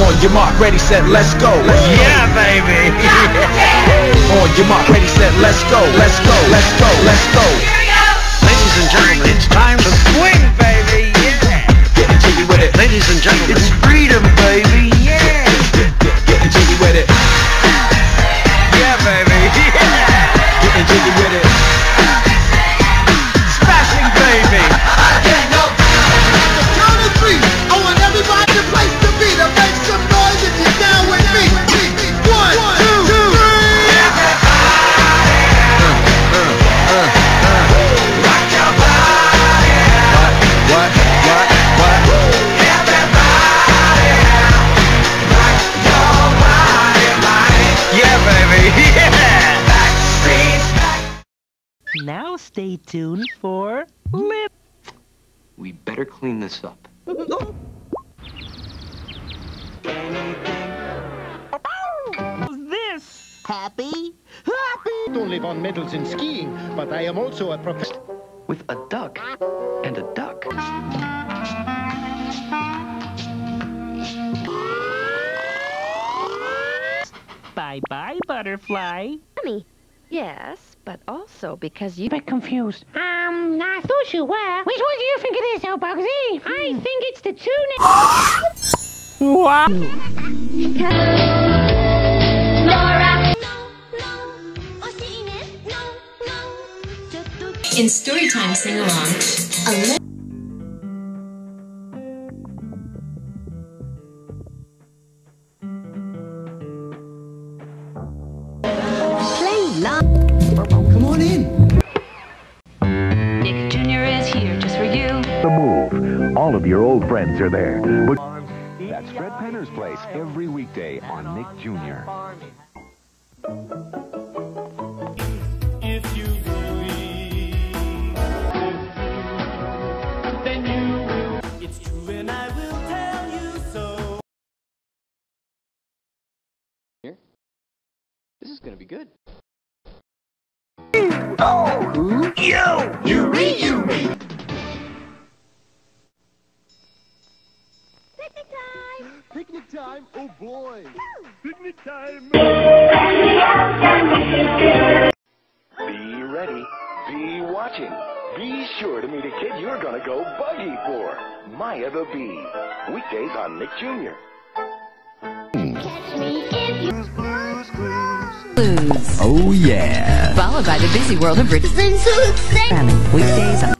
On your mark, ready, set, let's go. Yeah, baby. On your mark, ready, set, let's go. Let's go, let's go, let's go. Ladies and gentlemen, it's time to swing, baby. Yeah. Getting jiggy with it. Ladies and gentlemen, it's freedom, baby. Now stay tuned for Lip. We better clean this up. Who's this? Happy? Happy! Don't live on medals in skiing, but I am also a professional. With a duck and a duck. Bye bye, butterfly. Mommy. Yes, but also because you... A bit confused. Um, I thought you were. Which one do you think it is, oh Bugsy? I think it's the tuna. What? In Storytime Sing Along, All of your old friends are there. But that's Fred Penner's place every weekday on Nick Jr. If you believe, then you will. It's true, and I will tell you so. This time, oh boy. Picnic time. Be ready. Be watching. Be sure to meet a kid you're gonna go buggy for. Maya the Bee. Weekdays on Nick Jr. Blues. Oh yeah. Followed by the busy world of British Programming weekdays on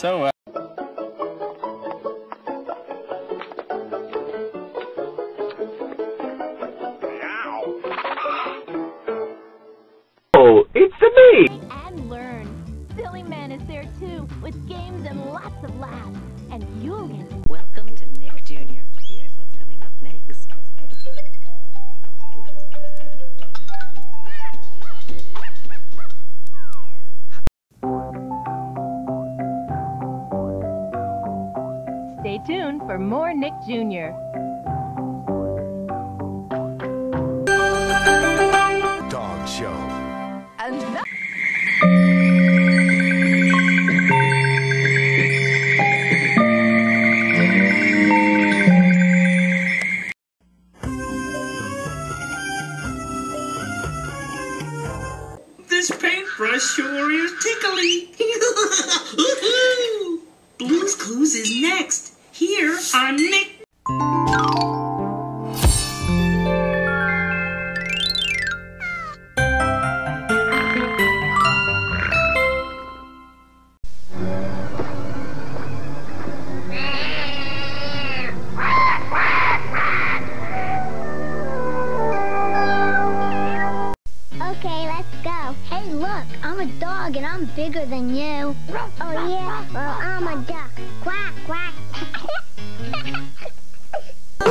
So, uh, Oh, it's the me. And learn. Silly Man is there too, with games and lots of laughs. And you'll get Welcome tuned for more Nick Jr. Dog show. And This paintbrush sure is tickly. Blues Clues is next. Yes. And make Hey, look, I'm a dog and I'm bigger than you. Oh, yeah? Well, I'm a duck.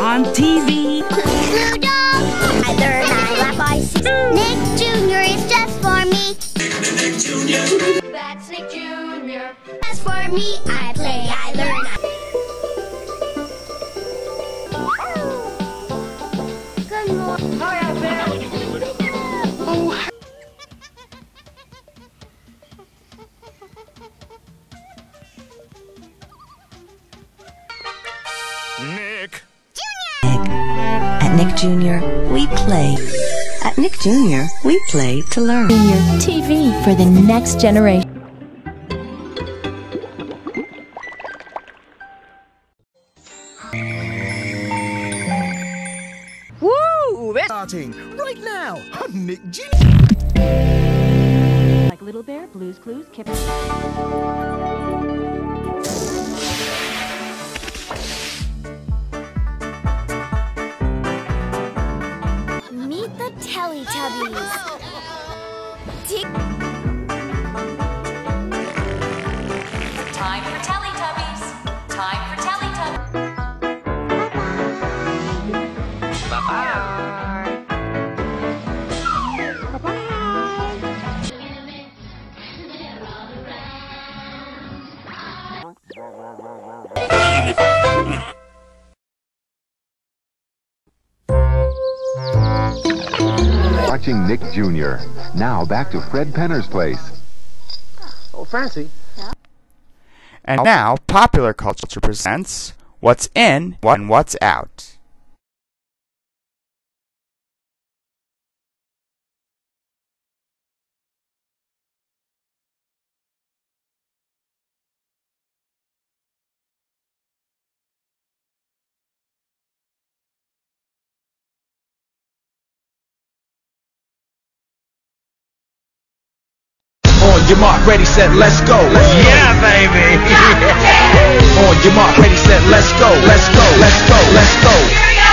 On TV. Dog. I learn, I I see. Nick Jr. is just for me. Nick Jr. That's Nick Jr. That's for me. I play, I learn. Good Jr., we play. At Nick Jr., we play to learn. TV for the next generation. Woo! That's Starting right now on Nick Jr. Like Little Bear, Blues Clues, Kip. Watching Nick Jr. Now back to Fred Penner's place. Oh, fancy. And now, Popular Culture presents What's In and What's Out. your mark, ready, set, let's go. Yeah, baby. Yeah. On your mark, ready, set, let's go. Let's go. Let's go. Let's go. Let's go.